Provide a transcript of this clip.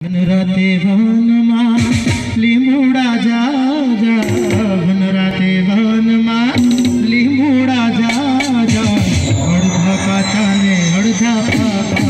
રાતે વનમાં લીમોડા જાજા વન રાતે વનમાં લીમોડા જાજા. અડધા કાચા ને અડધા પાકા